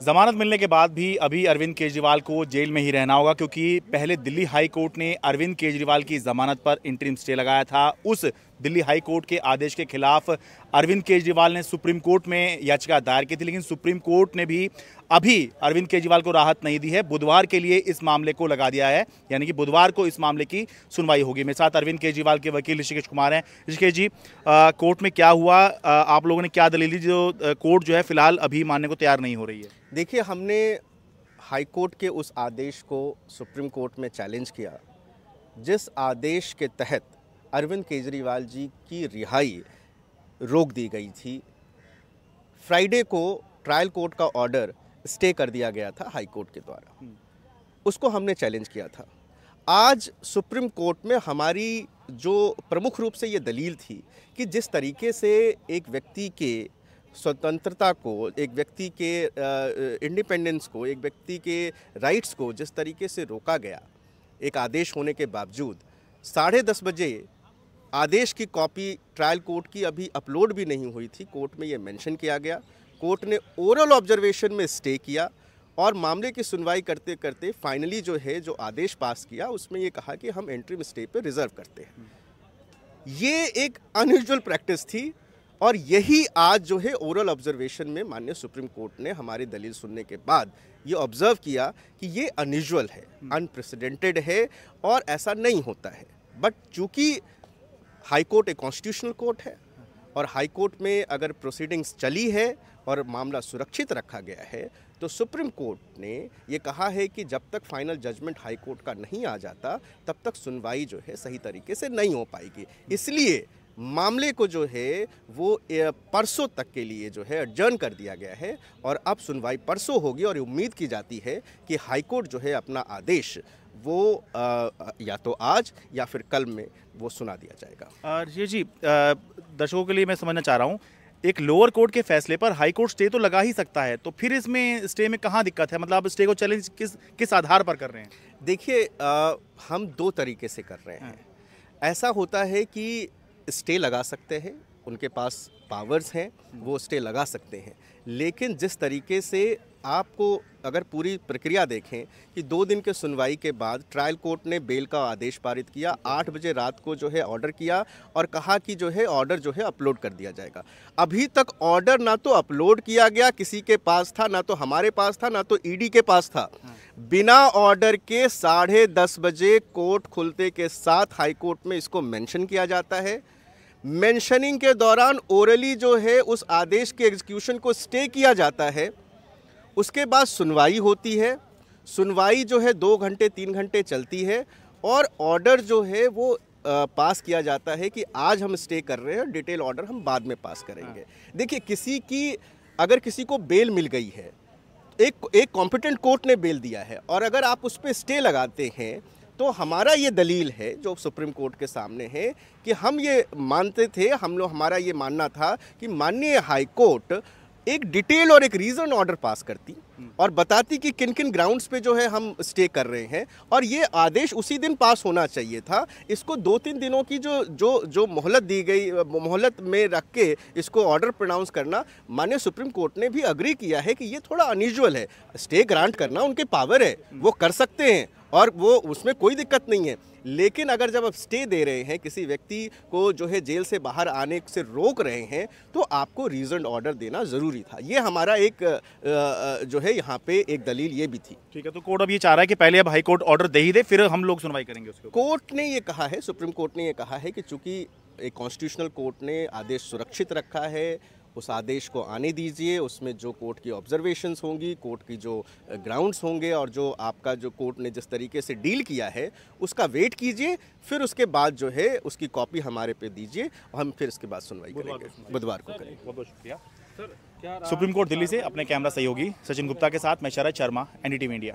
जमानत मिलने के बाद भी अभी अरविंद केजरीवाल को जेल में ही रहना होगा, क्योंकि पहले दिल्ली हाई कोर्ट ने अरविंद केजरीवाल की जमानत पर इंटरिम स्टे लगाया था। उस दिल्ली हाई कोर्ट के आदेश के खिलाफ अरविंद केजरीवाल ने सुप्रीम कोर्ट में याचिका दायर की थी, लेकिन सुप्रीम कोर्ट ने भी अभी अरविंद केजरीवाल को राहत नहीं दी है। बुधवार के लिए इस मामले को लगा दिया है, यानी कि बुधवार को इस मामले की सुनवाई होगी। मेरे साथ अरविंद केजरीवाल के वकील ऋषिकेश कुमार हैं। ऋषिकेश जी कोर्ट में क्या हुआ? आप लोगों ने क्या दलील जो कोर्ट जो है, फ़िलहाल अभी मानने को तैयार नहीं हो रही है। देखिए हमने हाई कोर्ट के उस आदेश को सुप्रीम कोर्ट में चैलेंज किया जिस आदेश के तहत अरविंद केजरीवाल जी की रिहाई रोक दी गई थी। फ्राइडे को ट्रायल कोर्ट का ऑर्डर स्टे कर दिया गया था हाई कोर्ट के द्वारा। उसको हमने चैलेंज किया था। आज सुप्रीम कोर्ट में हमारी जो प्रमुख रूप से ये दलील थी कि जिस तरीके से एक व्यक्ति के स्वतंत्रता को, एक व्यक्ति के इंडिपेंडेंस को, एक व्यक्ति के राइट्स को जिस तरीके से रोका गया, एक आदेश होने के बावजूद, साढ़े दस बजे आदेश की कॉपी ट्रायल कोर्ट की अभी अपलोड भी नहीं हुई थी। कोर्ट में ये मेंशन किया गया। कोर्ट ने ओरल ऑब्जर्वेशन में स्टे किया और मामले की सुनवाई करते करते फाइनली जो है, जो आदेश पास किया, उसमें ये कहा कि हम एंट्री स्टे पर रिज़र्व करते हैं। ये एक अनयूजल प्रैक्टिस थी। और यही आज जो है ओरल ऑब्जर्वेशन में माननीय सुप्रीम कोर्ट ने हमारी दलील सुनने के बाद ये ऑब्ज़र्व किया कि ये अनयूजल है अनप्रेसिडेंटेड है और ऐसा नहीं होता है। बट चूँकि हाई कोर्ट एक कॉन्स्टिट्यूशनल कोर्ट है और हाई कोर्ट में अगर प्रोसीडिंग्स चली है और मामला सुरक्षित रखा गया है तो सुप्रीम कोर्ट ने ये कहा है कि जब तक फाइनल जजमेंट हाई कोर्ट का नहीं आ जाता तब तक सुनवाई जो है सही तरीके से नहीं हो पाएगी। इसलिए मामले को जो है वो परसों तक के लिए जो है अर्जन कर दिया गया है और अब सुनवाई परसों होगी और उम्मीद की जाती है कि हाईकोर्ट जो है अपना आदेश वो आ, या तो आज या फिर कल में वो सुना दिया जाएगा। ये जी दर्शकों के लिए मैं समझना चाह रहा हूँ एक लोअर कोर्ट के फैसले पर हाई कोर्ट स्टे तो लगा ही सकता है तो फिर इसमें स्टे में कहाँ दिक्कत है? मतलब आप स्टे को चैलेंज किस किस आधार पर कर रहे हैं? देखिए हम दो तरीके से कर रहे हैं। हाँ। ऐसा होता है कि स्टे लगा सकते हैं, उनके पास पावर्स हैं, वो स्टे लगा सकते हैं। लेकिन जिस तरीके से आपको अगर पूरी प्रक्रिया देखें कि दो दिन के सुनवाई के बाद ट्रायल कोर्ट ने बेल का आदेश पारित किया, आठ बजे रात को जो है ऑर्डर किया और कहा कि जो है ऑर्डर जो है अपलोड कर दिया जाएगा। अभी तक ऑर्डर ना तो अपलोड किया गया किसी के पास था, ना तो हमारे पास था, ना तो ईडी के पास था। बिना ऑर्डर के साढ़े दस बजे कोर्ट खुलते के साथ हाईकोर्ट में इसको मैंशन किया जाता है। मेंशनिंग के दौरान ओरली जो है उस आदेश के एग्जीक्यूशन को स्टे किया जाता है। उसके बाद सुनवाई होती है। सुनवाई जो है दो घंटे तीन घंटे चलती है और ऑर्डर जो है वो पास किया जाता है कि आज हम स्टे कर रहे हैं डिटेल ऑर्डर हम बाद में पास करेंगे। देखिए किसी की अगर किसी को बेल मिल गई है एक एक कॉम्पिटेंट कोर्ट ने बेल दिया है और अगर आप उस पर स्टे लगाते हैं तो हमारा ये दलील है जो सुप्रीम कोर्ट के सामने है कि हम ये मानते थे, हम लोग, हमारा ये मानना था कि माननीय हाई कोर्ट एक डिटेल और एक रीज़न ऑर्डर पास करती। और बताती कि किन किन ग्राउंड्स पे जो है हम स्टे कर रहे हैं। और ये आदेश उसी दिन पास होना चाहिए था। इसको दो तीन दिनों की जो जो जो मोहलत दी गई, मोहलत में रख के इसको ऑर्डर प्रोनाउंस करना, माननीय सुप्रीम कोर्ट ने भी अग्री किया है कि ये थोड़ा अनयूजल है। स्टे ग्रांट करना उनके पावर है। वो कर सकते हैं और वो, उसमें कोई दिक्कत नहीं है। लेकिन अगर जब आप स्टे दे रहे हैं, किसी व्यक्ति को जो है जेल से बाहर आने से रोक रहे हैं तो आपको रीजन ऑर्डर देना ज़रूरी था। ये हमारा एक जो है यहाँ पे एक दलील ये भी थी। ठीक है तो कोर्ट अब ये चाह रहा है कि पहले अब हाई कोर्ट ऑर्डर दे ही दे फिर हम लोग सुनवाई करेंगे उसके कोर्ट ने ये कहा है सुप्रीम कोर्ट ने ये कहा है कि चूँकि एक कॉन्स्टिट्यूशनल कोर्ट ने आदेश सुरक्षित रखा है उस आदेश को आने दीजिए उसमें जो कोर्ट की ऑब्जर्वेशंस होंगी कोर्ट की जो ग्राउंड्स होंगे और जो आपका जो कोर्ट ने जिस तरीके से डील किया है उसका वेट कीजिए फिर उसके बाद जो है उसकी कॉपी हमारे पे दीजिए और हम फिर उसके बाद सुनवाई करेंगे। बुधवार को करेंगे। बहुत बहुत शुक्रिया। सुप्रीम कोर्ट दिल्ली से अपने कैमरा सहयोगी सचिन गुप्ता के साथ मैं शरद शर्मा एनडीटीवी इंडिया।